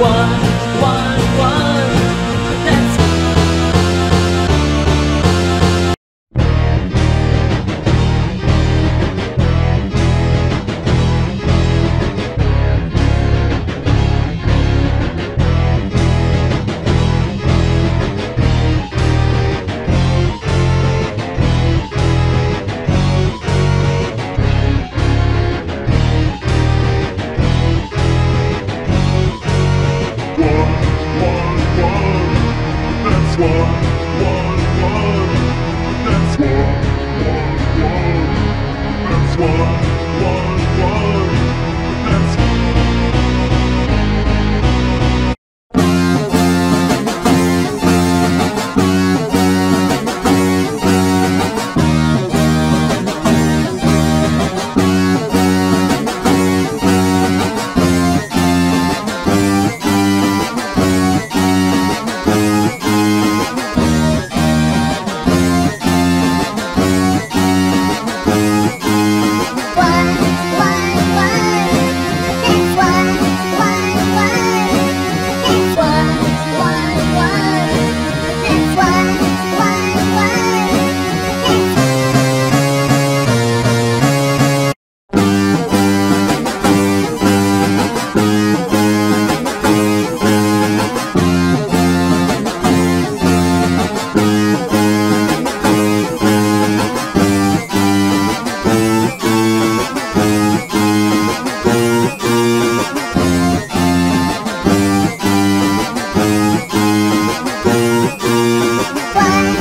one. Bye.